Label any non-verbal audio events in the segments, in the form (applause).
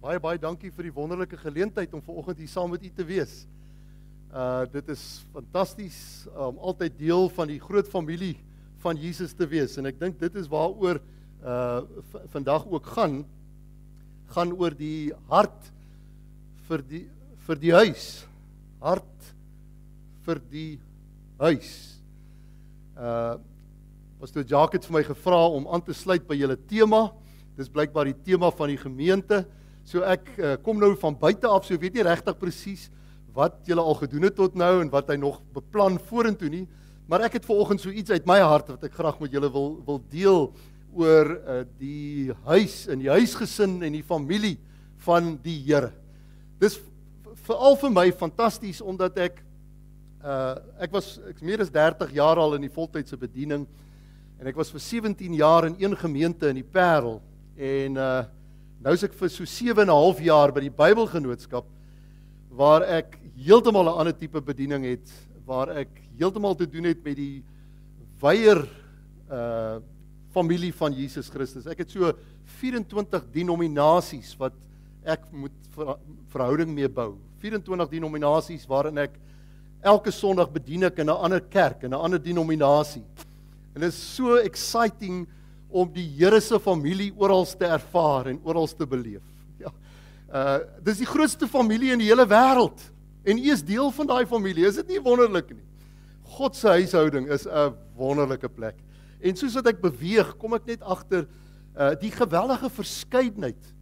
Baie baie dankie vir die wonderlike geleentheid om vanoggend hier saam met u te wees. Uh dit is fantasties om altyd deel van die groot familie van Jesus te wees en ek dink dit is waaroor uh vandag ook gaan gaan oor die hart vir die vir die huis. Hart vir die huis. Uh Pastor Jacques het vir my gevra om aan te sluit by julle tema. Dis blykbaar die tema van die gemeente. So ek uh, kom nou van buite af, so weet nie regtig presies wat julle al gedoen het tot nou en wat hy nog beplan vorentoe nie, maar ek het vanoggend so iets uit my hart wat ek graag met julle wil wil deel oor uh, die huis en die huisgesin en die familie van die Here. Dis veral vir my fantasties omdat ek uh ek was ek's meer as 30 jaar al in die voltydse bediening en ek was vir 17 jaar in een gemeente in die Parel en uh Nou is ek vir so 7 en 'n half jaar by die Bybelgenootskap waar ek heeltemal 'n ander tipe bediening het waar ek heeltemal te doen het met die weier uh familie van Jesus Christus. Ek het so 24 denominasies wat ek moet ver, verhouding mee bou. 24 denominasies waarin ek elke Sondag bedien ek in 'n ander kerk, in 'n ander denominasie. En dit is so exciting om die Here se familie oral te ervaar en oral te beleef. Ja. Uh dis die grootste familie in die hele wêreld en u is deel van daai familie. Is dit nie wonderlik nie? God se huishouding is 'n wonderlike plek. En soos wat ek beweeg, kom ek net agter uh die geweldige verskeidenheid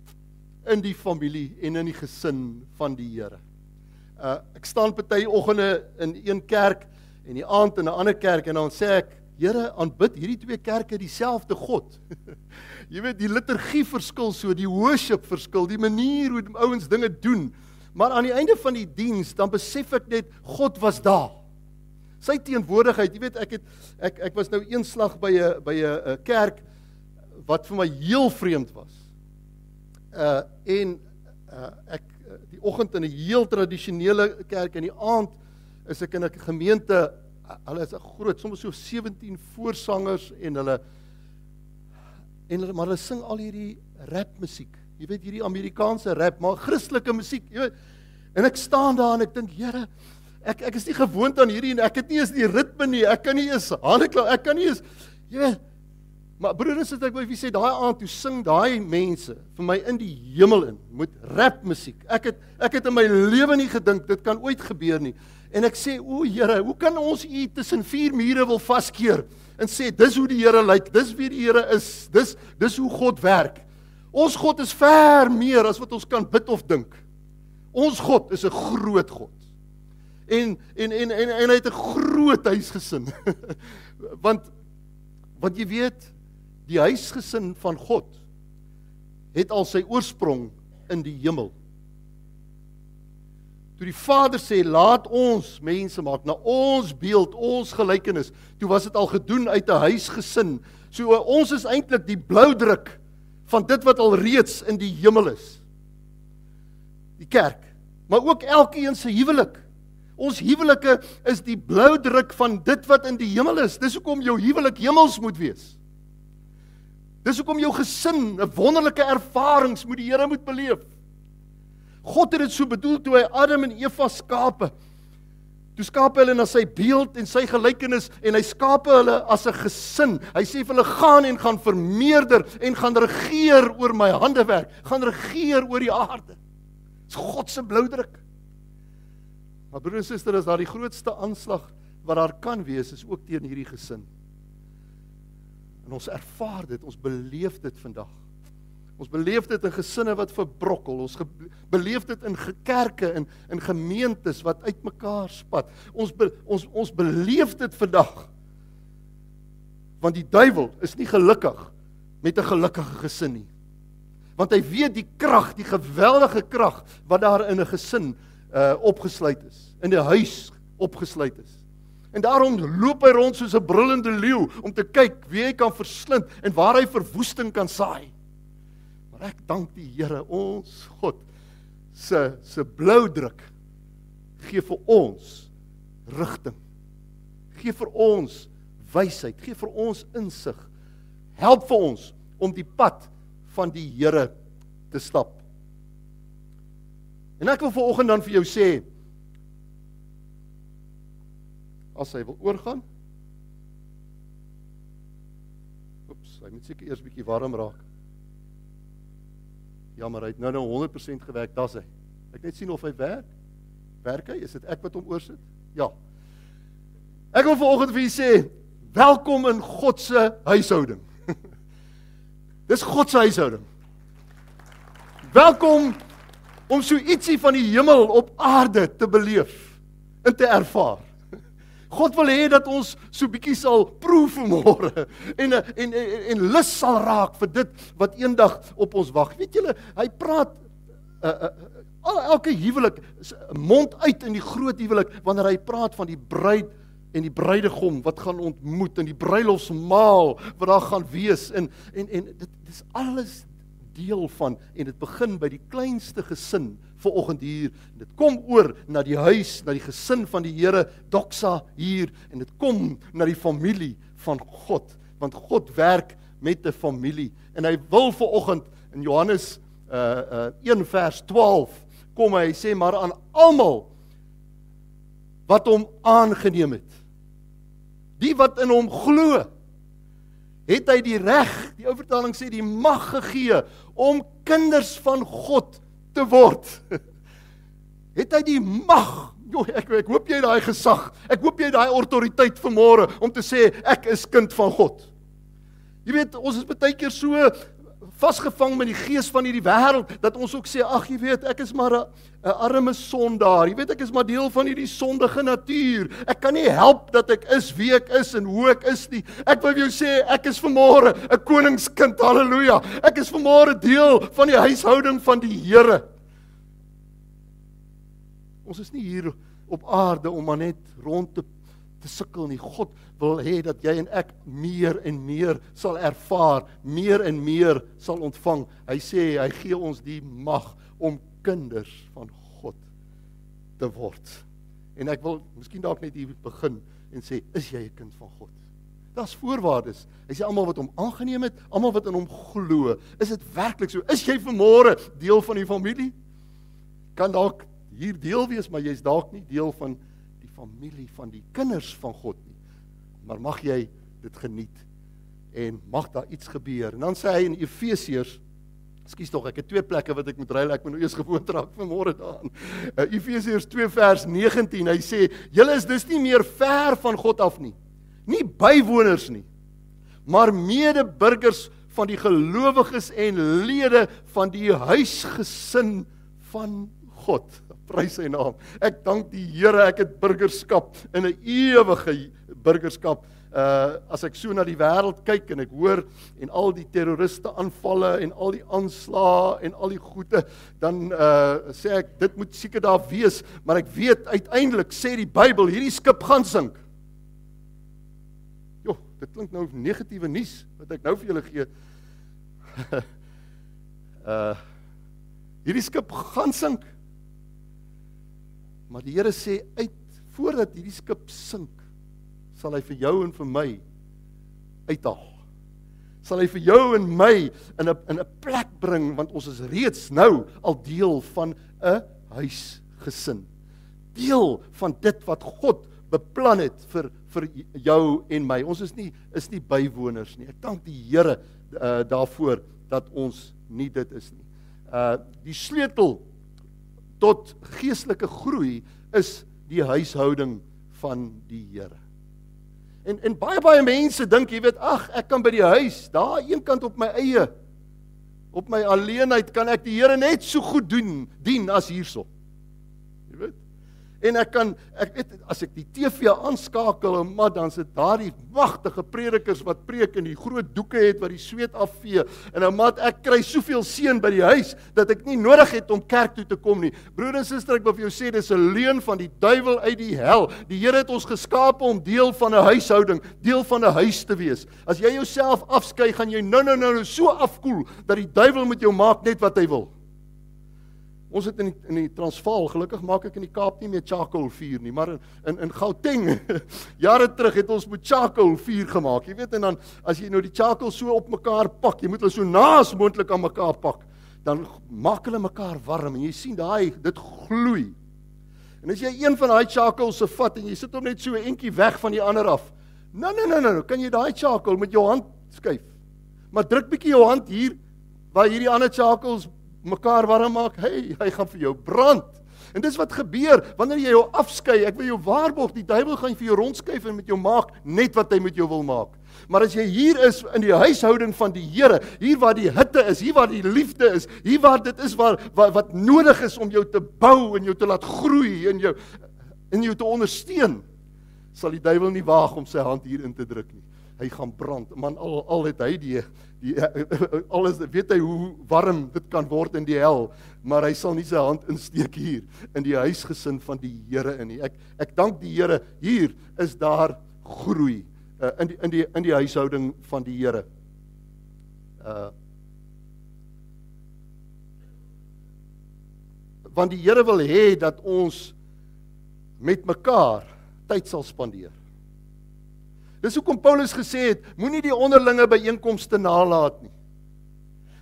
in die familie en in die gesin van die Here. Uh ek staan party oggende in een kerk en die aand in 'n ander kerk en dan sê ek Here aanbid hierdie twee kerke dieselfde God. (laughs) jy weet die liturgie verskil so, die worship verskil, die manier hoe ouens dinge doen. Maar aan die einde van die diens dan besef ek net God was daar. Sy teenwoordigheid, jy weet ek het ek ek was nou eenslag by 'n by 'n kerk wat vir my heel vreemd was. Uh en uh ek die oggend in 'n heel tradisionele kerk en die aand is ek in 'n gemeente hulle is 'n groot, soms so 17 voorsangers en hulle en hulle maar hulle sing al hierdie rap musiek. Jy weet hierdie Amerikaanse rap, maar Christelike musiek, jy weet. En ek staan daar en ek dink, Here, ek ek is nie gewoond aan hierdie en ek het nie eens die ritme nie. Ek kan nie eens hande klaar, ek kan nie eens jy weet. Maar broeders, het ek wou vir sê daai aand toe sing daai mense vir my in die hemel in met rap musiek. Ek het ek het in my lewe nie gedink dit kan ooit gebeur nie. En ek sê, "O Here, hoe kan ons U tussen vier mure wil vaskeer en sê dis hoe die Here lyk, dis wie die Here is, dis dis hoe God werk." Ons God is ver meer as wat ons kan bid of dink. Ons God is 'n groot God. En en en en, en hy het 'n groot huisgesin. (laughs) want want jy weet, die huisgesin van God het al sy oorsprong in die hemel. Toe die Vader sê laat ons mense maak na ons beeld, ons gelykenis, toe was dit al gedoen uit 'n huisgesin. So ons is eintlik die bloudruk van dit wat al reeds in die hemel is. Die kerk, maar ook elkeen se huwelik. Ons huwelike is die bloudruk van dit wat in die hemel is. Dis hoekom jou huwelik hemels moet wees. Dis hoekom jou gesin 'n wonderlike ervarings moet die Here moet beleef. God het dit so bedoel toe hy Adam en Eva skape. Toe skaap hy hulle na sy beeld en sy gelykenis en hy skaap hulle as 'n gesin. Hy sê vir hulle gaan en gaan vermeerder en gaan regeer oor my handewerk, gaan regeer oor die aarde. Dis God se bloudruk. Maar broer en suster, is daar die grootste aanslag wat daar kan wees is ook teen hierdie gesin. En ons ervaar dit, ons beleef dit vandag. Ons beleef dit in gesinne wat verbrokkel. Ons beleef dit in kerke en in gemeentes wat uitmekaar spat. Ons be, ons ons beleef dit vandag. Want die duiwel is nie gelukkig met 'n gelukkige gesin nie. Want hy weet die krag, die geweldige krag wat daar in 'n gesin uh opgesluit is, in 'n huis opgesluit is. En daarom loop hy rond soos 'n brullende leeu om te kyk wie hy kan verslind en waar hy verwoesting kan saai. Maar ek dank die Here ons God se se blou druk gee vir ons rigting. Gee vir ons wysheid, gee vir ons insig. Help vir ons om die pad van die Here te stap. En ek wil vanoggend dan vir jou sê as hy wil oorgaan. Oeps, hy moet seker eers bietjie warm raak. Jammer, hy het nou nou 100% gewerk, daar's hy. Ek net sien of hy werk. Werk hy? Is dit ek wat hom oorsit? Ja. Ek wil vanoggend vir julle sê, welkom in God se huishouding. (laughs) Dis God se huishouding. Welkom om so ietsie van die hemel op aarde te beleef en te ervaar. God wil hê dat ons so bietjie sal proe vanmôre (laughs) en, en en en lus sal raak vir dit wat eendag op ons wag. Weet julle, hy praat uh, uh, elke huwelik mond uit in die groot huwelik wanneer hy praat van die bruid en die bruidegom wat gaan ontmoet en die bruilofsmaal wat daar gaan wees en en en dit dis alles deel van en dit begin by die kleinste gesin ver oggend hier. Dit kom oor na die huis, na die gesin van die Here, doxa hier en dit kom na die familie van God, want God werk met 'n familie en hy wil ver oggend in Johannes uh uh 1 vers 12 kom hy sê maar aan almal wat hom aangeneem het. Die wat in hom glo, het hy die reg, die ou vertaling sê die mag gegee om kinders van God te word. (laughs) Het hy die mag? Jo, ek ek hoop jy daai gesag. Ek hoop jy daai autoriteit vanmôre om te sê ek is kind van God. Jy weet, ons is baie keer so vasgevang met die gees van hierdie wêreld dat ons ook sê ag jy weet ek is maar 'n arme sondaar. Jy weet ek is maar deel van hierdie sondige natuur. Ek kan nie help dat ek is wie ek is en hoe ek is nie. Ek wil jou sê ek is vanmôre 'n koningskind. Halleluja. Ek is vanmôre deel van die huishouding van die Here. Ons is nie hier op aarde om maar net rond te te sukkel nie. God wil hê dat jy en ek meer en meer sal ervaar, meer en meer sal ontvang. Hy sê hy gee ons die mag om kinders van God te word. En ek wil miskien dalk net hier begin en sê, is jy 'n kind van God? Daar's voorwaardes. Hy sê almal wat hom aangeneem het, almal wat in hom glo, is dit werklik so? Is jy vanmôre deel van die familie? Kan dalk hier deel wees, maar jy's dalk nie deel van familie van die kinders van God nie. Maar mag jy dit geniet en mag daar iets gebeur. En dan sê hy in Efesiërs Ekskuus tog, ek het twee plekke wat ek moet ry, ek moet nou eers gewoond raak vanmôre daaraan. Uh, Efesiërs 2 vers 19, hy sê: "Julle is dus nie meer ver van God af nie. Nie bywoners nie, maar medeburgers van die gelowiges en lede van die huisgesin van God." Prys sy naam. Ek dank die Here ek het burgerskap in 'n ewige burgerskap. Uh as ek so na die wêreld kyk en ek hoor en al die terroriste aanvalle en al die aanslae en al die goeie dan uh sê ek dit moet seker daar wees, maar ek weet uiteindelik sê die Bybel hierdie skip gaan sink. Jo, dit klink nou negatiewe nuus wat ek nou vir julle gee. (laughs) uh hierdie skip gaan sink. Maar die Here sê uit voordat hierdie skip sink, sal hy vir jou en vir my uithaal. Sal hy vir jou en my in 'n in 'n plek bring want ons is reeds nou al deel van 'n huisgesin. Deel van dit wat God beplan het vir vir jou en my. Ons is nie is nie bywoners nie. Ek dank die Here uh, daarvoor dat ons nie dit is nie. Uh die sleutel tot geestelike groei is die huishouding van die Here. En en baie baie mense dink jy weet ag ek kan by die huis daar eenkant op my eie op my alleenheid kan ek die Here net so goed doen dien as hierso. En ek kan ek weet as ek die TV aanskakel en maar dan sit daardie magtige predikers wat preek en die groot doeke het wat die sweet afvee en nou maar ek kry soveel seën by die huis dat ek nie nodig het om kerk toe te kom nie. Broer en suster, ek wil vir jou sê dis 'n leuen van die duiwel uit die hel. Die Here het ons geskaap om deel van 'n huishouding, deel van 'n huis te wees. As jy jouself afskei, gaan jy nou nou nou so afkoel dat die duiwel met jou maak net wat hy wil. Ons het in die, in die Transvaal, gelukkig maak ek in die Kaap nie meer charcoal vuur nie, maar in in, in Gauteng (laughs) jare terug het ons met charcoal vuur gemaak. Jy weet en dan as jy nou die charcoal so op mekaar pak, jy moet hulle so naas moontlik aan mekaar pak. dan maak hulle mekaar warm en jy sien daai dit gloei. En as jy een van daai chakels se vat en jy sit hom net so 'n entjie weg van die ander af. Nee nee nee nee, kan jy daai chakel met jou hand skuif. Maar druk bietjie jou hand hier waar hierdie ander chakels mekaar warm maak. Hey, hy gaan vir jou brand. En dis wat gebeur wanneer jy jou afskei. Ek wil jou waarborg, die duiwel gaan vir jou rondskuif en met jou maak net wat hy met jou wil maak. Maar as jy hier is in die huishouding van die Here, hier waar die hitte is, hier waar die liefde is, hier waar dit is waar, waar wat nodig is om jou te bou en jou te laat groei en jou en jou te ondersteun, sal die duiwel nie waag om sy hand hier in te druk nie. Hy gaan brand. Man al al het hy die die (laughs) alles weet hy hoe warm dit kan word in die hel, maar hy sal nie sy hand insteek hier in die huisgesin van die Here in nie. Ek ek dank die Here hier is daar groei uh, in die in die in die huishouding van die Here. Uh want die Here wil hê dat ons met mekaar tyd sal spandeer. Dis hoekom Paulus gesê het, moenie die onderlinge byeenkomste nalat nie.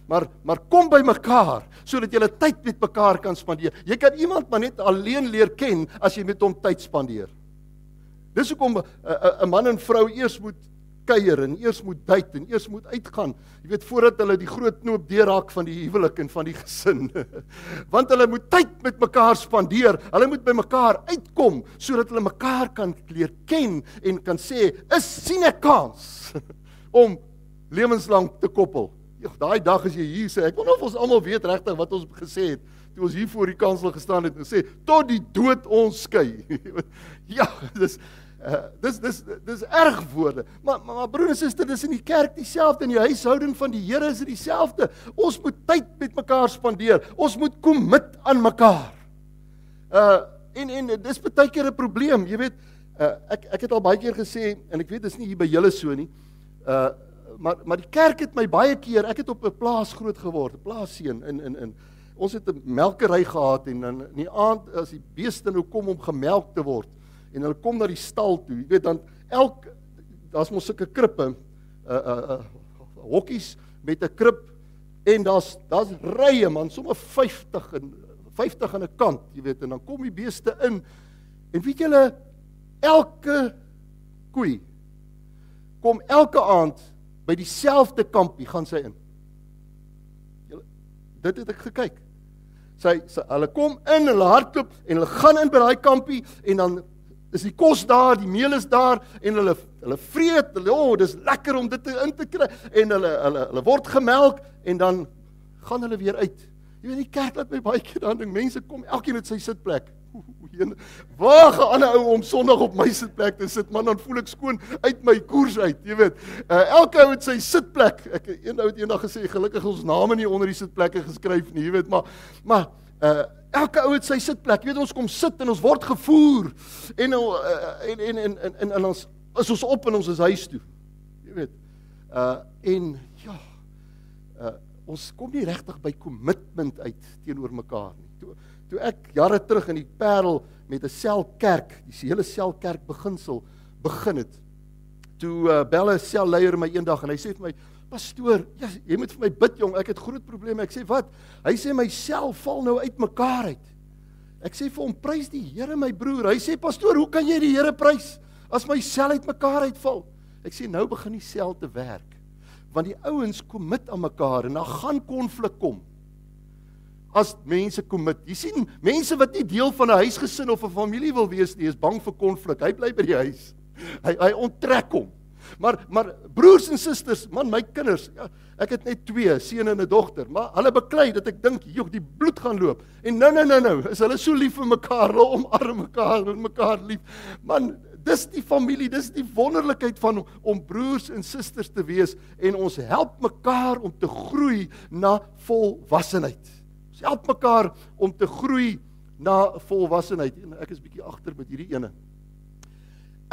Maar maar kom by mekaar sodat jy tyd met mekaar kan spandeer. Jy kan iemand maar net alleen leer ken as jy met hom tyd spandeer. Dis hoekom 'n 'n man en vrou eers moet kuier en eers moet date en eers moet uitgaan. Jy weet voordat hulle die groot knoop deurhak van die huwelik en van die gesin. (laughs) Want hulle moet tyd met mekaar spandeer. Hulle moet by mekaar uitkom sodat hulle mekaar kan leer ken en kan sê, "Is sien ek kans (laughs) om lewenslang te koppel?" Ja, daai dag as jy hier sê, ek wonder of ons almal weet regtig wat ons gesê het toe ons hier voor die kansel gestaan het en sê, "Tot die dood ons skei." (laughs) ja, dis Uh, dis dis dis erg woorde. Maar maar, maar broer en suster, dis in die kerk dieselfde in die huishouding van die Here is dit dieselfde. Ons moet tyd met mekaar spandeer. Ons moet kommit aan mekaar. Uh en en dis baie keer 'n probleem, jy weet. Uh ek ek het al baie keer gesê en ek weet dis nie hier by julle so nie. Uh maar maar die kerk het my baie keer, ek het op 'n plaas groot geword, 'n plaasseun in in in ons het 'n melkery gehad en dan in die aand as die beeste nou kom om gemelk te word en hulle kom na die stal toe. Jy weet dan elk daar's mos sulke krippe, uh uh, uh hokkies met 'n krib en daar's daar's rye man, sommer 50 en 50 aan 'n kant, jy weet, en dan kom die beeste in. En weet julle elke koei kom elke aand by dieselfde kampie gaan sy in. Julle dit het ek gekyk. Sy, sy hulle kom in, hulle hardloop en hulle gaan in by daai kampie en dan is die kos daar, die meel is daar en hulle hulle vreet, hulle oh, dis lekker om dit in te kry en hulle hulle hulle word gemelk en dan gaan hulle weer uit. Jy weet die kerk laat my baie keer dan ding mense kom, elkeen het sy sitplek. Waar gaan 'n ander ou om Sondag op my sitplek te sit? Man, dan voel ek skoon uit my koers uit, jy weet. Uh, elke ou het sy sitplek. Ek een ou het eendag gesê gelukkig ons name nie onder die sitplekke geskryf nie, jy weet, maar maar uh elke ou het sy sitplek. Jy weet ons kom sit en ons word gevoer en uh, en en en en, en, en ons is ons op in ons huis toe. Jy weet. Uh en ja. Uh ons kom nie regtig by kommitment uit teenoor mekaar nie. Toe toe ek jare terug in die Parel met 'n selkerk, die hele selkerk beginsel begin het. Toe uh, bel 'n selleier my eendag en hy sê vir my Pastoor, ja, jy moet vir my bid jong, ek het groot probleme. Ek sê wat? Hy sê my sel val nou uitmekaar uit. Ek sê vir hom prys die Here my broer. Hy sê pastoor, hoe kan jy die Here prys as my sel uitmekaar uitval? Ek sê nou begin die sel te werk. Want die ouens kommit aan mekaar en dan gaan konflik kom. As mense kommit. Jy sien, mense wat nie deel van 'n huisgesin of 'n familie wil wees nie, is bang vir konflik. Hy bly by die huis. Hy hy onttrek hom. Maar maar broers en susters, man, my kinders, ja, ek het net twee, seun en 'n dogter, maar hulle beklei dat ek dink, "Jog, die bloed gaan loop." En nou nou nou nou, is hulle so lief vir mekaar, hulle omarm mekaar en mekaar lief. Man, dis die familie, dis die wonderlikheid van om broers en susters te wees en ons help mekaar om te groei na volwassenheid. Ons help mekaar om te groei na volwassenheid. En ek is bietjie agter met hierdie ene.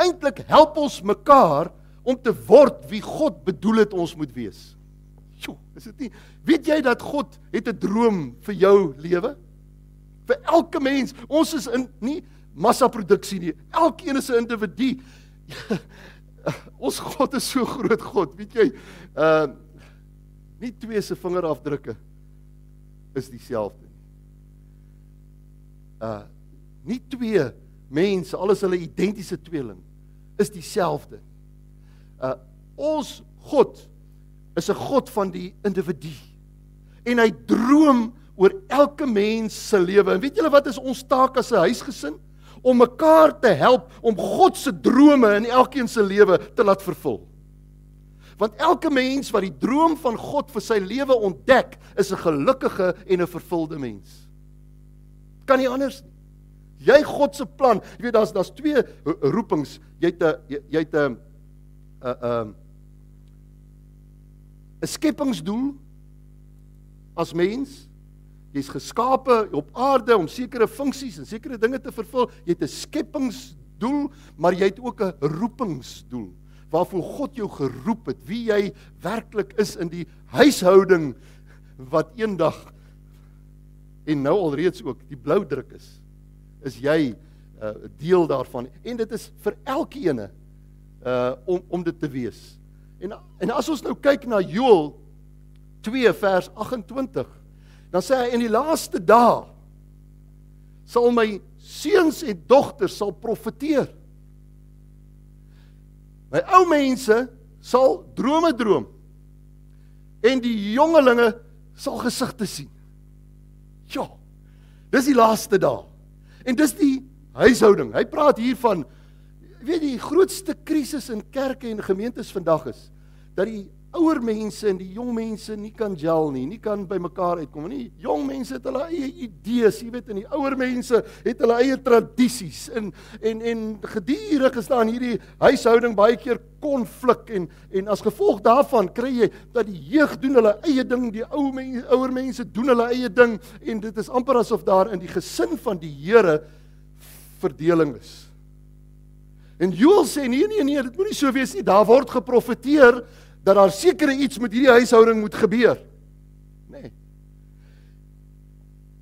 Eintlik help ons mekaar om te word wie God bedoel het ons moet wees. Sjoe, is dit nie? Weet jy dat God het 'n droom vir jou lewe? Vir elke mens. Ons is in nie massaproduksie nie. Elkeen is 'n individu. (laughs) ons God is so groot God, weet jy? Uh nie twee se vingerafdrukke is dieselfde nie. Uh nie twee mense, alles hulle identiese tweeling is dieselfde. Uh ons God is 'n God van die individu. En hy droom oor elke mens se lewe. En weet julle wat is ons taak as 'n huisgesin? Om mekaar te help om God se drome in elkeen se lewe te laat vervul. Want elke mens wat die droom van God vir sy lewe ontdek, is 'n gelukkige en 'n vervulde mens. Kan nie anders nie. Jy God se plan, jy weet daar's daar's twee roepings. Jy het 'n jy het 'n 'n 'n 'n skepingsdoel as mens Jy's geskape op aarde om sekere funksies en sekere dinge te vervul. Jy het 'n skepingsdoel, maar jy het ook 'n roepingsdoel waarvoor God jou geroep het, wie jy werklik is in die huishouding wat eendag en nou alreeds ook die blou druk is. Is jy 'n uh, deel daarvan en dit is vir elkeen uh om om dit te wees. En en as ons nou kyk na Joël 2 vers 28 Dan sê hy in die laaste dae sal my seuns en dogters sal profeteer. My ou mense sal drome droom en die jongelinge sal gesigte sien. Ja. Dis die laaste dae. En dis die huishouding. Hy praat hier van weet die grootste krisis in kerke en gemeentes vandag is dat die ouer mense en die jong mense nie kan gel nie, nie kan by mekaar uitkom nie. Jong mense het hulle eie idees, jy weet, en die ouer mense het hulle eie tradisies. En en en gedurig is daar in hierdie huishouding baie keer konflik en en as gevolg daarvan kry jy dat die jeug doen hulle eie ding, die ou mense, ouer mense doen hulle eie ding en dit is amper asof daar in die gesin van die Here verdeling is. En Joel sê nee nee nee, dit moenie so wees nie. Daar word geprofeteer dat daar sekere iets met hierdie huishouding moet gebeur. Nee.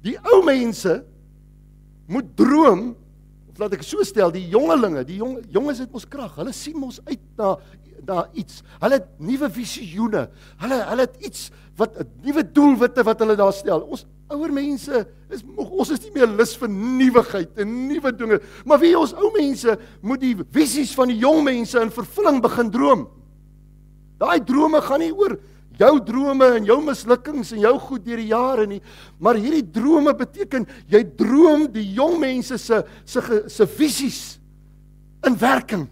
Die ou mense moet droom of laat ek so stel, die jongelinge, die jong jonges het mos krag. Hulle sien mos uit na na iets. Hulle het nuwe visioene. Hulle hulle het iets wat 'n nuwe doelwitte wat hulle daar stel. Ons ouer mense is ons is nie meer lus vir nuwigheid en nuwe dinge. Maar wie ons ou mense moet die visies van die jong mense in vervulling begin droom. Daai drome gaan nie oor jou drome en jou mislukkings en jou goed deur die jare nie, maar hierdie drome beteken jy droom die jong mense se se se visies in werking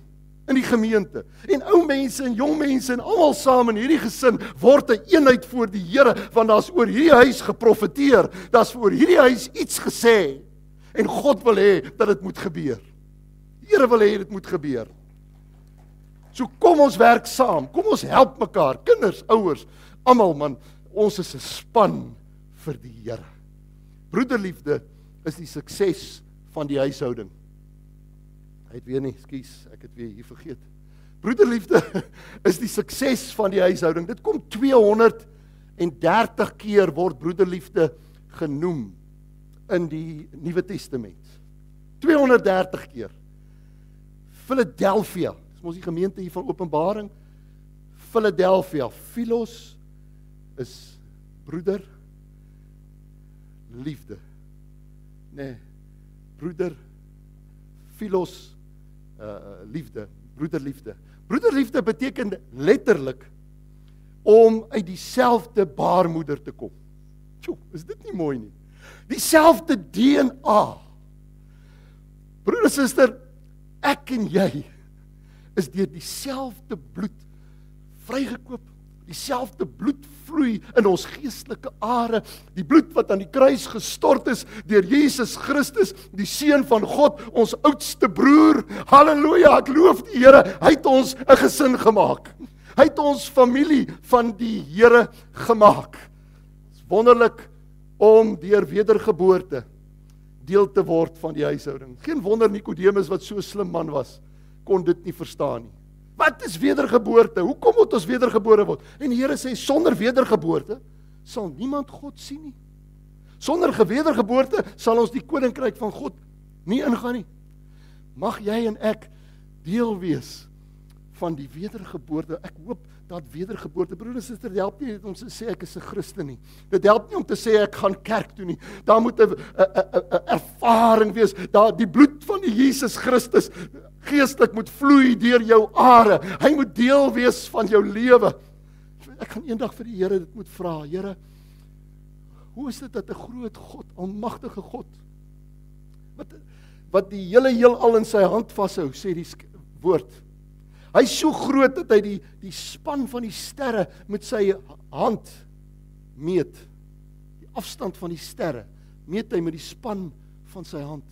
in die gemeente. En ou mense en jong mense en almal saam in hierdie gesin word 'n een eenheid voor die Here want daar's oor hierdie huis geprofeteer. Daar's oor hierdie huis iets gesê en God wil hê dat dit moet gebeur. Die Here wil hê dit moet gebeur. So kom ons werk saam. Kom ons help mekaar, kinders, ouers, almal man. Ons is 'n span vir die Here. Broederliefde is die sukses van die huishouding. Hy het weer nie, skus, ek het weer hier vergeet. Broederliefde (laughs) is die sukses van die huishouding. Dit kom 230 keer word broederliefde genoem in die Nuwe Testament. 230 keer. Philadelphia Dis mos die gemeente hier van Openbaring. Philadelphia, Philos is broeder liefde. Nee. Broeder Philos uh liefde, broederliefde. Broederliefde beteken letterlik om uit dieselfde baarmoeder te kom. Tjoe, is dit nie mooi nie? Dieselfde DNA. Broer en suster, ek en jy is deur dieselfde bloed vrygekoop. Dieselfde bloed vloei in ons geestelike are, die bloed wat aan die kruis gestort is deur Jesus Christus, die seun van God, ons oudste broer. Halleluja, ek loof die Here. Hy het ons 'n gesin gemaak. Hy het ons familie van die Here gemaak. Dit's wonderlik om deur wedergeboorte deel te word van die huishouding. Geen wonder Nikodemus wat so slim man was kon dit nie verstaan nie. Wat is wedergeboorte? Hoekom moet ons wedergebore word? En die Here sê sonder wedergeboorte sal niemand God sien nie. Sonder wedergeboorte sal ons die koninkryk van God nie ingaan nie. Mag jy en ek deel wees van die wedergeboorte. Ek hoop dat wedergeboorte broer en suster, dit help nie om te sê ek is 'n Christen nie. Dit help nie om te sê ek gaan kerk toe nie. Daar moet 'n 'n ervaring wees. Daar die bloed van die Jesus Christus geestelik moet vloei deur jou are. Hy moet deel wees van jou lewe. Ek gaan eendag vir die Here dit moet vra. Here, hoe is dit dat 'n groot God, almagtige God wat wat die hele heelal in sy hand vashou, sê die woord Hy's so groot dat hy die die span van die sterre met sy hand meet. Die afstand van die sterre meet hy met die span van sy hand.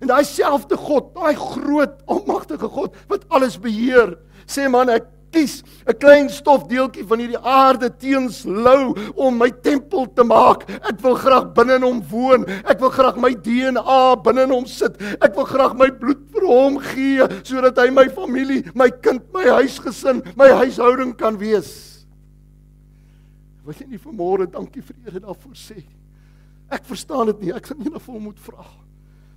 En daai selfde God, daai groot almagtige God wat alles beheer, sê man ek kies 'n klein stofdeeltjie van hierdie aarde teens lou om my tempel te maak. Ek wil graag binne in hom woon. Ek wil graag my DNA binne in hom sit. Ek wil graag my bloed vir hom gee sodat hy my familie, my kind, my huisgesin, my huishouding kan wees. Wil jy nie vanmôre dankie vir Here daarvoor sê? Ek verstaan dit nie. Ek sal eendag vir hom moet vra.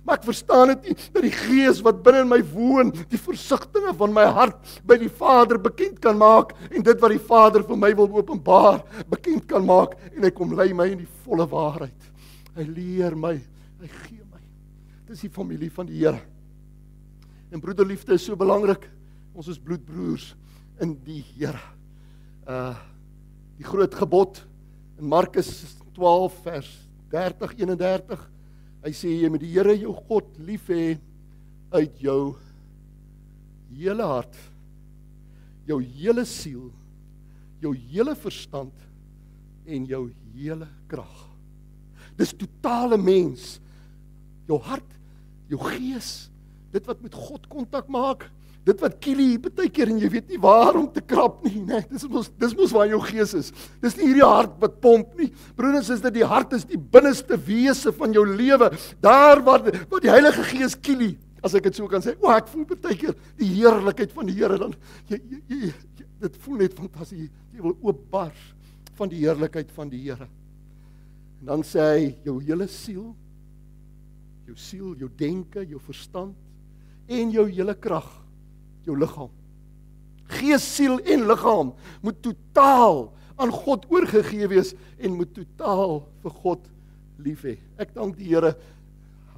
Maar ek verstaan dit nie dat die Gees wat binne in my woon, die versigtings van my hart by die Vader bekend kan maak en dit wat die Vader vir my wil openbaar, bekend kan maak en hy kom lei my in die volle waarheid. Hy leer my, hy gee my. Dis die familie van die Here. En broederliefde is so belangrik. Ons is bloedbroers in die Here. Uh die groot gebod in Markus 12 vers 30 31 Hy sê jy moet die Here jou God lief hê uit jou hele hart, jou hele siel, jou hele verstand en jou hele krag. Dis totale mens. Jou hart, jou gees, dit wat met God kontak maak, dit wat kielie baie keer en jy weet nie waar om te krap nie, né? Nee, dis mos dis mos waar jou gees is. Dis nie hierdie hart wat pomp nie. Broeders, is dit die hart is die binneste wese van jou lewe. Daar waar waar die Heilige Gees kielie, as ek dit so kan sê. O, ek voel baie keer die heerlikheid van die Here dan jy, jy, jy, jy dit voel net fantasties. Jy wil oopbars van die heerlikheid van die Here. En dan sê hy jou hele siel, jou siel, jou denke, jou verstand en jou hele krag jou liggaam. Gees, siel en liggaam moet totaal aan God oorgegee wees en moet totaal vir God lief hê. Ek dank die Here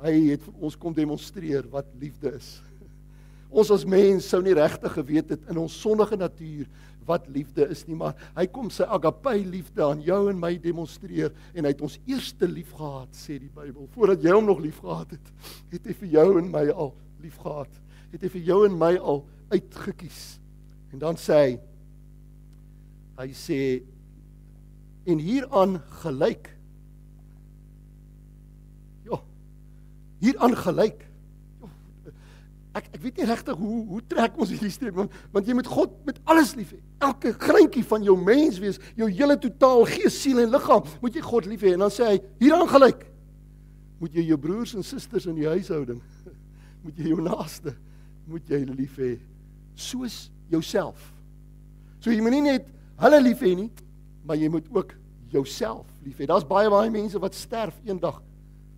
hy het vir ons kom demonstreer wat liefde is. (laughs) Ons as mens sou nie regtig geweet het in ons sondige natuur wat liefde is nie, maar hy kom sy agape liefde aan jou en my demonstreer en hy het ons eerste lief gehad, sê die Bybel. Voordat jy hom nog lief gehad het, het hy vir jou en my al lief gehad. Het hy vir jou en my al uitgekies. En dan sê hy hy sê en hieraan gelyk. Ja. Hieraan gelyk. Ek ek weet nie regtig hoe hoe trek ons hierdie stem want want jy moet God met alles lief hê. Elke greintjie van jou mens wees, jou hele totaal gees, siel en liggaam, moet jy God lief hê. En dan sê hy hieraan gelyk. Moet jy jou broers en susters in die huishouding, (laughs) moet jy jou naaste, moet jy lief hê soos jouself. So jy moet nie net hulle lief hê nie, maar jy moet ook jouself lief hê. Daar's baie baie mense wat sterf eendag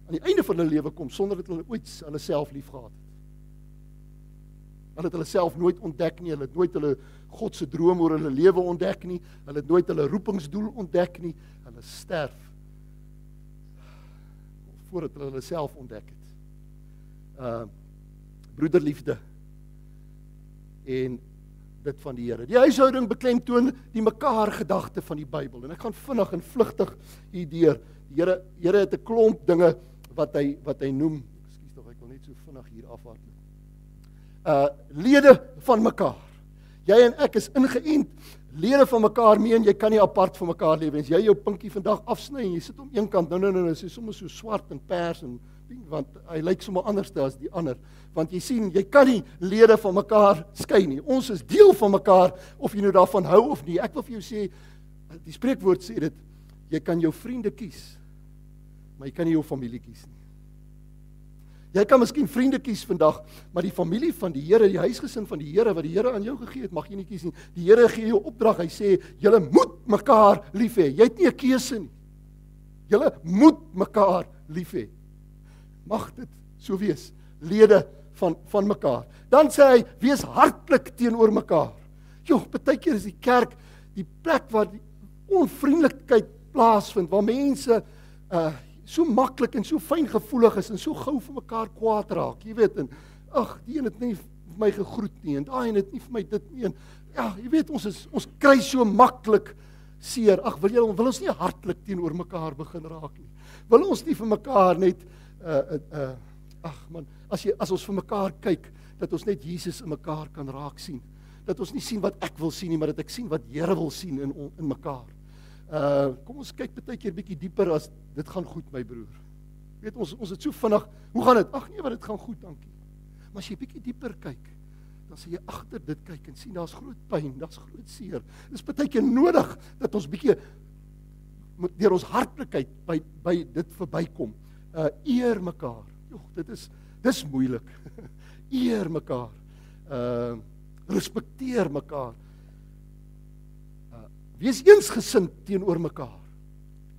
aan die einde van hulle lewe kom sonder dat hulle ooit hulle self lief gehad het. Hulle het hulle self nooit ontdek nie, hulle het nooit hulle God se droom oor hulle lewe ontdek nie, hulle het nooit hulle roepingsdoel ontdek nie. Hulle sterf voordat hulle hulle self ontdek het. Uh broederliefde en dit van die Here. Die huishouding beklemtoon die mekaar gedagte van die Bybel en ek gaan vinnig en vlugtig hier deur. Die Here Here het 'n klomp dinge wat hy wat hy noem. Ekskuus tog, ek wil net so vinnig hier afhardloop. Uh lede van mekaar. Jy en ek is ingeënt lede van mekaar meen jy kan nie apart van mekaar lewe nie. As jy jou pinkie vandag afsny en jy sit om een kant, nou nou nou, nou is hy sommer so swart en pers en want hy lyk sommer anders as die ander. Want jy sien, jy kan nie lede van mekaar skei nie. Ons is deel van mekaar of jy nou daarvan hou of nie. Ek wil vir jou sê die spreekwoord sê dit jy kan jou vriende kies, maar jy kan nie jou familie kies nie. Jy kan miskien vriende kies vandag, maar die familie van die Here, die huisgesin van die Here wat die Here aan jou gegee het, mag jy nie kies nie. Die Here gee jou opdrag. Hy sê julle moet mekaar lief hê. Jy het nie 'n keuse nie. Julle moet mekaar lief hê. Mag dit so wees. Lede van van mekaar. Dan sê hy wees hartlik teenoor mekaar. Joh, baie keer is die kerk die plek waar die onvriendelikheid plaasvind, waar mense uh so maklik en so fyngevoelig is en so gou vir mekaar kwaad raak. Jy weet, en ag, die een het nie vir my gegroet nie en daai een het nie vir my dit nie. En ja, jy weet ons is ons kry so maklik seer. Ag, wil jy wil ons nie hartlik teenoor mekaar begin raak nie. Wil ons nie vir mekaar net uh uh, ag man, as jy as ons vir mekaar kyk dat ons net Jesus in mekaar kan raak sien. Dat ons nie sien wat ek wil sien nie, maar dat ek sien wat Here wil sien in in mekaar. Uh kom ons kyk baie keer bietjie dieper as dit gaan goed my broer. Weet ons ons het so vinnig, hoe gaan dit? Ag nee, wat dit gaan goed, dankie. Maar as jy bietjie dieper kyk, dan sien jy agter dit kyk en sien daar's groot pyn, daar's groot seer. Dis baie keer nodig dat ons bietjie deur ons hartlikheid by by dit verbykom. Uh eer mekaar. Jogg, dit is dis moeilik. (laughs) eer mekaar. Uh respekteer mekaar. Wees eensgesind teenoor mekaar.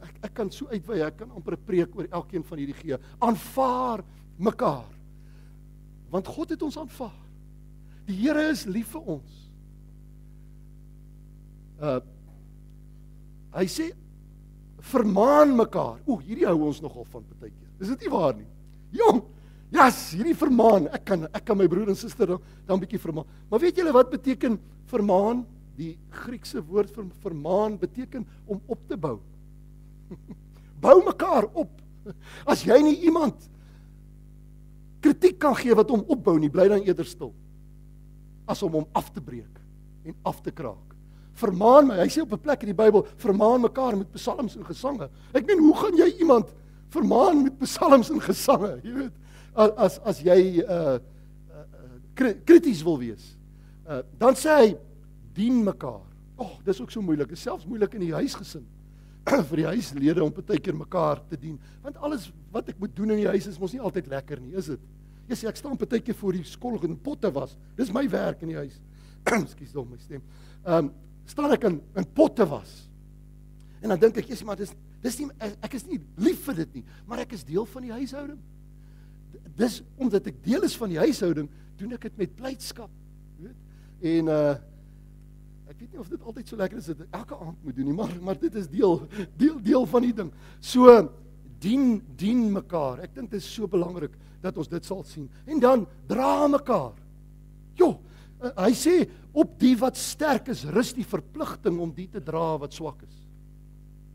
Ek ek kan so uitwy, ek kan amper 'n preek oor elkeen van hierdie gee. Aanvaar mekaar. Want God het ons aanvaar. Die Here is lief vir ons. Uh hy sê vermaan mekaar. O, hierdie hou ons nogal van baie keer. Is dit nie waar nie? Jong, ja, yes, hierdie vermaan. Ek kan ek kan my broer en suster dan dan bietjie vermaan. Maar weet julle wat beteken vermaan? Die Griekse woord vir vermaan beteken om op te bou. (laughs) bou mekaar op. As jy nie iemand kritiek kan gee wat hom opbou nie, bly dan eerder stil. As om hom af te breek en af te kraak. Vermaan my. Hy sê op 'n plek in die Bybel, vermaan mekaar met psalms en gesange. Ek meen, hoe gaan jy iemand vermaan met psalms en gesange? Jy weet, as as jy uh uh krities wil wees. Uh dan sê hy dien mekaar. Ag, oh, dis ook so moeilik. Dit is selfs moeilik in die huisgesin (clears throat) vir die huislede om baie keer mekaar te dien. Want alles wat ek moet doen in die huis is mos nie altyd lekker nie, is dit? Ja, sê ek staan baie keer voor die skol en potte was. Dis my werk in die huis. (clears throat) Ekskuus tog my stem. Ehm um, staan ek in in potte was. En dan dink ek, Jesus, maar dis dis nie ek is nie lief vir dit nie, maar ek is deel van die huishouding. Dis omdat ek deel is van die huishouding, doen ek dit met blydskap, weet? En uh Ek weet nie of dit altyd so lekker is dat elke aand moet doen nie, maar maar dit is deel deel deel van die ding. So dien dien mekaar. Ek dink dit is so belangrik dat ons dit sal sien. En dan dra mekaar. Jo, uh, hy sê op die wat sterk is, rus die verpligting om die te dra wat swak is.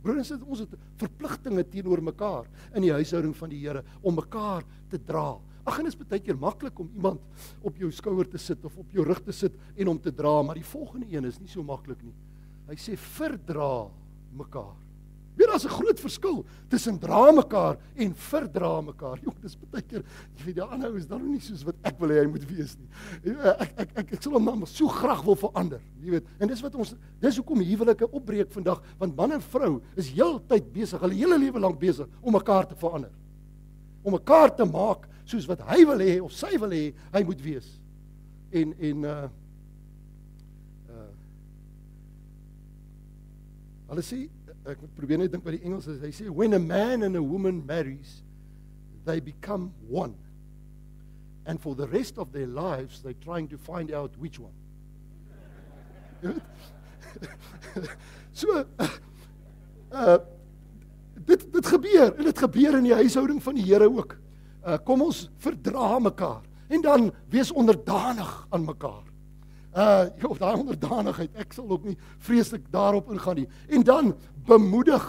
Broers, ons het verpligtinge teenoor mekaar in die huishouding van die Here om mekaar te dra. Ag en dit is baie keer maklik om iemand op jou skouer te sit of op jou rug te sit en hom te dra, maar die volgende een is nie so maklik nie. Hy sê verdra mekaar. Weer daar's 'n groot verskil tussen dra mekaar en verdra mekaar. Jong, dis baie keer jy weet die ander ou is dan nie soos wat ek wil hê hy moet wees nie. Ek ek ek ek sal hom nou so graag wil verander, jy weet. En dis wat ons dis hoekom huwelike opbreek vandag, want man en vrou is heeltyd besig, hulle hele lewe lank besig om mekaar te verander. Om mekaar te maak soos wat hy wil hê of sy wil hê hy moet wees. En en uh uh Hulle sê ek probeer net dink wat die Engels is. Hy sê when a man and a woman marries they become one. And for the rest of their lives they're trying to find out which one. (laughs) (laughs) so uh, uh dit dit gebeur en dit gebeur in die huishouding van die Here ook uh, kom ons verdra mekaar en dan wees onderdanig aan mekaar. Uh ja, daai onderdanigheid, ek sal ook nie vreeslik daarop ingaan nie. En dan bemoedig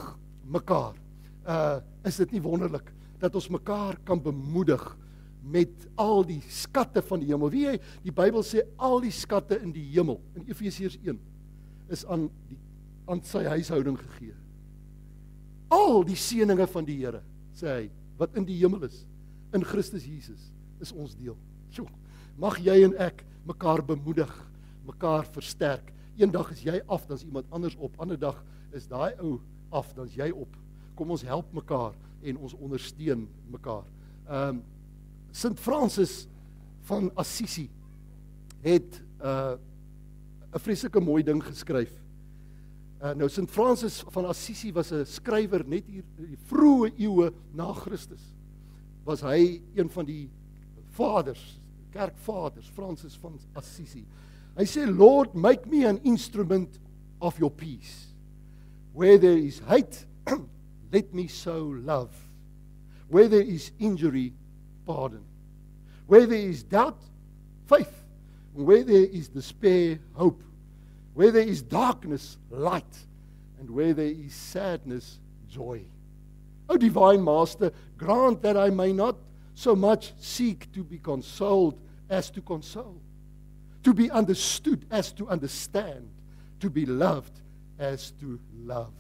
mekaar. Uh is dit nie wonderlik dat ons mekaar kan bemoedig met al die skatte van die hemel. Wie jy die Bybel sê al die skatte in die hemel in Efesiërs 1 is aan die aan sy huishouding gegee. Al die seënings van die Here, sê hy, wat in die hemel is in Christus Jesus is ons deel. Sjoe. Mag jy en ek mekaar bemoedig, mekaar versterk. Eendag is jy af, dan's iemand anders op. Ander dag is daai ou af, dan's jy op. Kom ons help mekaar en ons ondersteun mekaar. Ehm um, Sint Francis van Assisi het 'n uh, vreeslike mooi ding geskryf. Uh, nou Sint Francis van Assisi was 'n skrywer net hier die vroeë eeue na Christus was hy een van die vaders, kerkvaders, Francis van Assisi. Hy sê Lord, make me an instrument of your peace. Where there is hate, (clears throat) let me sow love. Where there is injury, pardon. Where there is doubt, faith. Where there is despair, hope. Where there is darkness, light. And where there is sadness, joy. O divine master, grant that I may not so much seek to be consoled as to console, to be understood as to understand, to be loved as to love.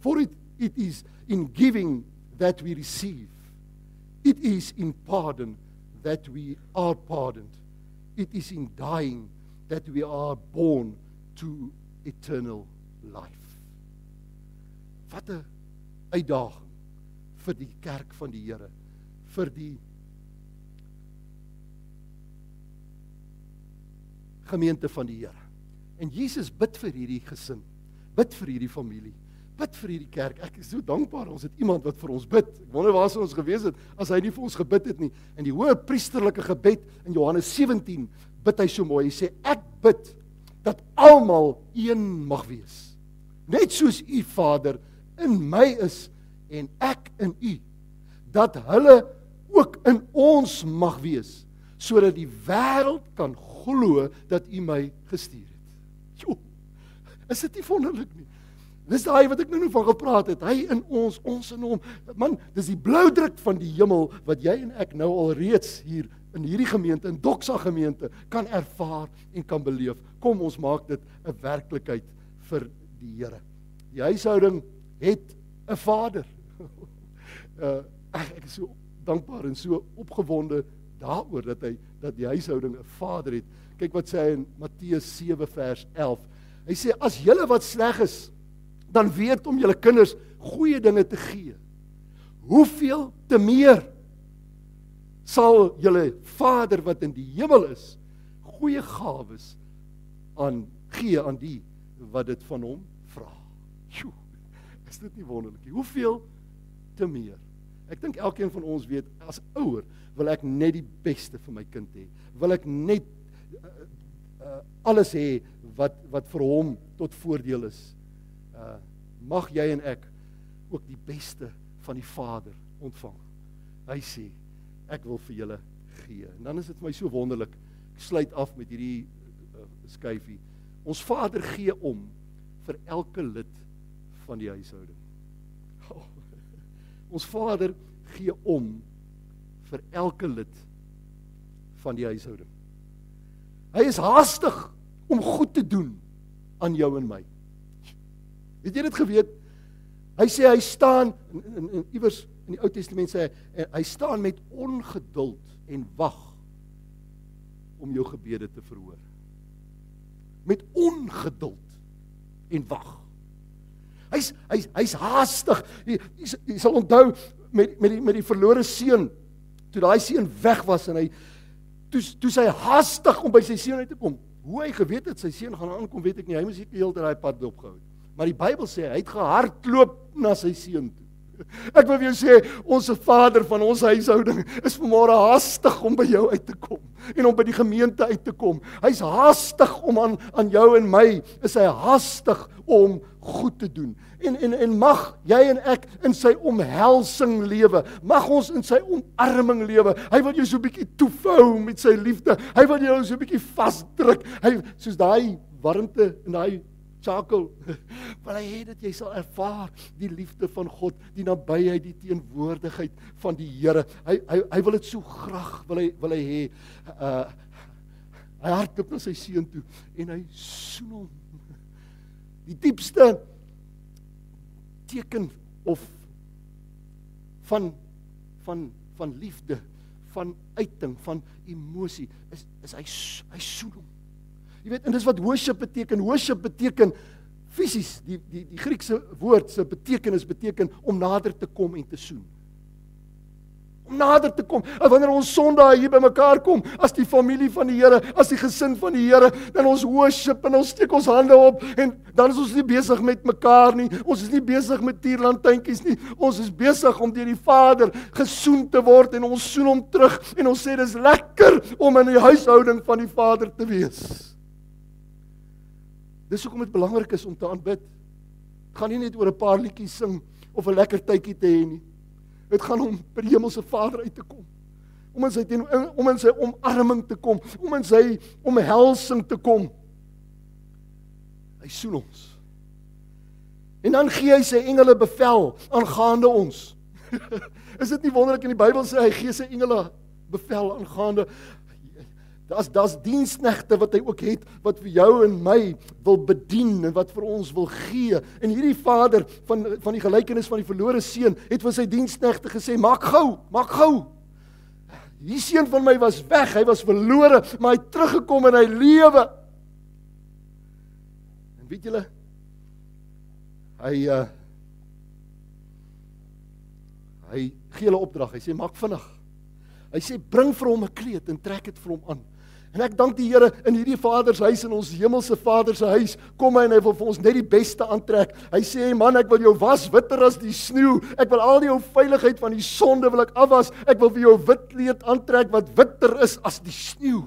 For it, it is in giving that we receive, it is in pardon that we are pardoned, it is in dying that we are born to eternal life. Wat 'n uitdaging vir die kerk van die Here, vir die gemeente van die Here. En Jesus bid vir hierdie gesin. Bid vir hierdie familie. Bid vir hierdie kerk. Ek is so dankbaar ons het iemand wat vir ons bid. Ek wonder waar sou ons gewees het as hy nie vir ons gebid het nie. In die hoë priesterlike gebed in Johannes 17 bid hy so mooi. Hy sê ek bid dat almal een mag wees. Net soos u Vader in my is en ek in u dat hulle ook in ons mag wees sodat die wêreld kan glo dat U my gestuur het. Jo. Is dit nie wonderlik nie? Dis daai wat ek nou nog van gepraat het. Hy in ons, ons in hom. Man, dis die blou druk van die hemel wat jy en ek nou al reeds hier in hierdie gemeente in Doxa gemeente kan ervaar en kan beleef. Kom ons maak dit 'n werklikheid vir die Here. Die huishouding het 'n Vader. uh (laughs) ek is so dankbaar en so opgewonde daaroor dat hy dat die huishouding 'n vader het. Kyk wat sê hy in Matteus 7 vers 11. Hy sê as julle wat sleg is, dan weet om julle kinders goeie dinge te gee. Hoeveel te meer sal julle Vader wat in die hemel is goeie gawes aan gee aan die wat dit van hom vra. Sjoe. Is dit nie wonderlik nie? Hoeveel te meer? Ek dink elkeen van ons weet as ouer wil ek net die beste vir my kind hê. Wil ek net uh, uh, alles hê wat wat vir hom tot voordeel is. Uh mag jy en ek ook die beste van die Vader ontvang. Hy sê ek wil vir julle gee. En dan is dit vir my so wonderlik. Ek sluit af met hierdie uh, skyfie. Ons Vader gee om vir elke lid van die huishouding. Oh, (laughs) ons Vader gee om vir elke lid van die huishouding. Hy is haastig om goed te doen aan jou en my. Het jy dit geweet? Hy sê hy staan in in iewers in die Ou Testament sê hy hy staan met ongeduld en wag om jou gebede te verhoor. Met ongeduld en wag. Hy's hy's hy's haastig. Jy, jy, jy sal onthou met met die met die verlore seun toe daai seun weg was en hy toe toe sy haastig om by sy seun uit te kom. Hoe hy geweet het sy seun gaan aankom, weet ek nie. Hy moes net heeltyd daai pad dopgehou het. Maar die Bybel sê hy het gehardloop na sy seun toe. Ek wil vir jou sê, ons Vader van ons huishouding is vanmôre haastig om by jou uit te kom en om by die gemeente uit te kom. Hy's haastig om aan aan jou en my is hy haastig om goed te doen. En en en mag jy en ek in sy omhelsing lewe. Mag ons in sy omarming lewe. Hy wil jou so 'n bietjie toefou met sy liefde. Hy wil jou so 'n bietjie vasdruk. Hy soos daai warmte in daai chakel. (laughs) Want hy het dit jy sal ervaar die liefde van God, die nabyheid, die teenwoordigheid van die Here. Hy hy hy wil dit so graag wil hy wil hy hê. Uh hy hardloop na sy seun toe en hy soen hom. Die diepste teken of van van van liefde, van uiting, van emosie is is hy hy soen hom. Jy weet, en dis wat worship beteken. Worship beteken fisies die die die Griekse woord se betekenis beteken om nader te kom en te soen. Nader te kom. En wanneer ons Sondag hier bymekaar kom as die familie van die Here, as die gesin van die Here, dan ons worship en ons steek ons hande op en dan is ons nie besig met mekaar nie. Ons is nie besig met tierlantuintjies nie. Ons is besig om deur die Vader gesoen te word en ons soen hom terug en ons sê dis lekker om in die huishouding van die Vader te wees. Dis hoekom dit belangrik is om te aanbid. Dit gaan nie net oor 'n paar liedjies sing of 'n lekker tydjie te hê nie. Dit gaan om by die hemelse Vader uit te kom. Om in sy teen, om in sy omarming te kom, om in sy omhelsing te kom. Hy soen ons. En dan gee hy sy engele bevel aangaande ons. (laughs) is dit nie wonderlik in die Bybel sê hy gee sy engele bevel aangaande Daar's daar's diensknegte wat hy ook het wat vir jou en my wil bedien en wat vir ons wil gee. En hierdie Vader van van die gelykenis van die verlore seun het vir sy diensknegte gesê: "Maak gou, maak gou." Die seun van my was weg, hy was verlore, maar hy het teruggekom en hy lewe. En weet julle hy uh hy gee hulle opdrag. Hy sê: "Maak vinnig." Hy sê: "Bring vir hom 'n kleed en trek dit vir hom aan." En ek dank die Here in hierdie Vader se huis in ons hemelse Vader se huis kom hy en hy wil vir ons net die beste aantrek. Hy sê man, ek wil jou was witter as die sneeu. Ek wil al die ou veiligheid van die sonde wil ek afwas. Ek wil vir jou wit kleed aantrek wat witter is as die sneeu.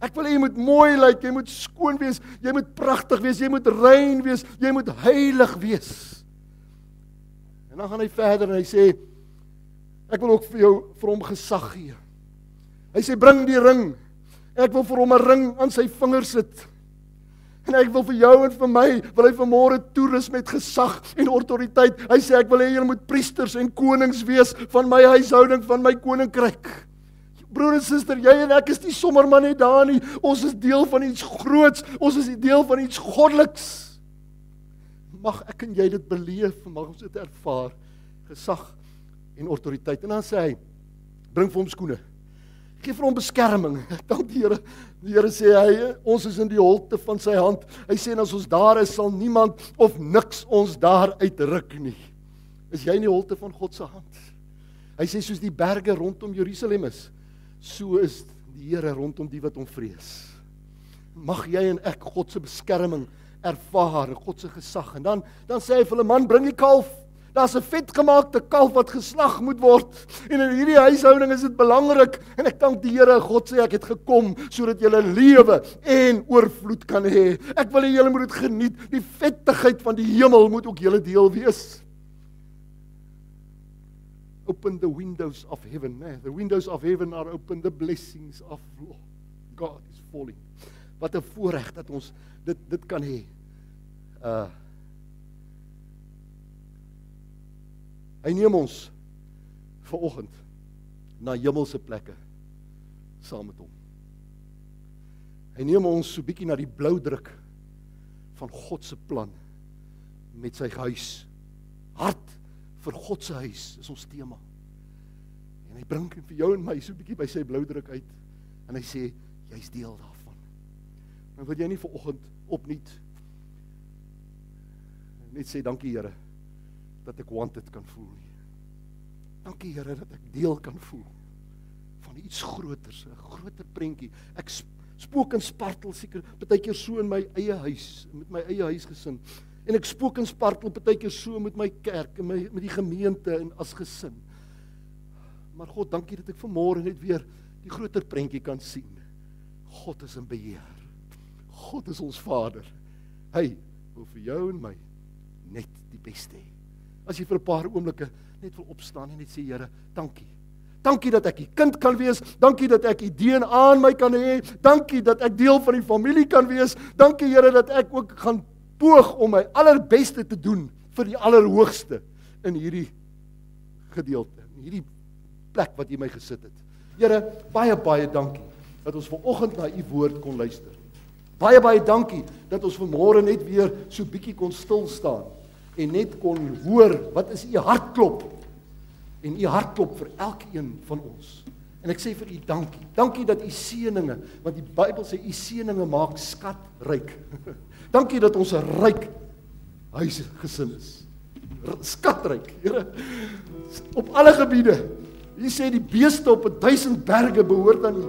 Ek wil hê jy moet mooi lyk, jy moet skoon wees, jy moet pragtig wees, jy moet rein wees, jy moet heilig wees. En dan gaan hy verder en hy sê ek wil ook vir jou vir hom gesag gee. Hy sê bring die ring Ek wil vir hom 'n ring aan sy vinger sit. En ek wil vir jou en vir my wil hy vanmôre toerus met gesag en autoriteit. Hy sê ek wil hê julle moet priesters en konings wees van my huishouding, van my koninkryk. Broer en suster, jy en ek is nie sommer maar net daar nie. Ons is deel van iets groots. Ons is deel van iets goddeliks. Mag ek en jy dit beleef, mag ons dit ervaar. Gesag en autoriteit. En dan sê hy: "Bring vir hom skoene." Gee vir hom beskerming. (laughs) Dank die Here. Die Here sê hy ons is in die holte van sy hand. Hy sê as ons daar is sal niemand of niks ons daar uitruk nie. Is jy in die holte van God se hand? Hy sê soos die berge rondom Jerusalem is, so is die Here rondom die wat hom vrees. Mag jy en ek God se beskerming ervaar, God se gesag. En dan dan sê hy vir hulle man bring die kalf Daar's 'n vetgemaakte kalf wat geslag moet word. En in hierdie huishouding is dit belangrik en ek dank die Here, God sê ek het gekom sodat julle lewe en oorvloed kan hê. Ek wil hê julle moet dit geniet. Die vettigheid van die hemel moet ook julle deel wees. Open the windows of heaven, né? The windows of heaven are open the blessings of God is falling. Wat 'n voorreg dat ons dit dit kan hê. Uh Hy neem ons ver oggend na hemelse plekke saam met hom. Hy neem ons so bietjie na die blou druk van God se plan met sy huis. Hart vir God se huis is ons tema. En hy bring vir jou en my so bietjie by sy blou druk uit en hy sê jy's deel daarvan. Nou wil jy nie ver oggend opnuut net sê dankie Here dat ek wanted kan voel nie. Dankie Here dat ek deel kan voel van iets groters, 'n groter prentjie. Ek spook en spartel seker baie keer so in my eie huis, met my eie huisgesin. En ek spook en spartel baie keer so met my kerk en my met die gemeente en as gesin. Maar God, dankie dat ek vanmôre net weer die groter prentjie kan sien. God is in beheer. God is ons Vader. Hy wil vir jou en my net die beste hê as jy vir 'n paar oomblikke net wil opstaan en net sê Here, dankie. Dankie dat ek u kind kan wees. Dankie dat ek u DNA in my kan hê. Dankie dat ek deel van die familie kan wees. Dankie Here dat ek ook gaan poog om my allerbeste te doen vir die allerhoogste in hierdie gedeelte, in hierdie plek wat U my gesit het. Here, baie baie dankie dat ons ver oggend na u woord kon luister. Baie baie dankie dat ons vanmôre net weer so bietjie kon stil staan en net kon hoor wat is u hartklop en u hartklop vir elkeen van ons. En ek sê vir u dankie. Dankie dat u seëninge, want die Bybel sê u seëninge maak skatryk. (laughs) dankie dat ons 'n ryk huis gesin is. Skatryk, Here. Op alle gebiede. U sê die beeste op 'n duisend berge behoort aan u.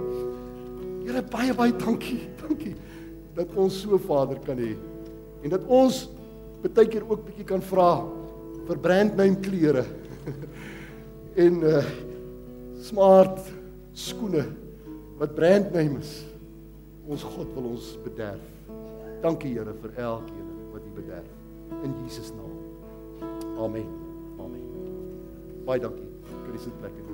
Here baie baie dankie. (laughs) Dankie dat ons so Vader kan hê en dat ons baie keer ook bietjie kan vra vir brandname klere (laughs) en uh smart skoene wat brandname is. Ons God wil ons bederf. Dankie Here vir elkeen wat U bederf in Jesus naam. Amen. Amen. Baie dankie. Kan jy sit plek neem?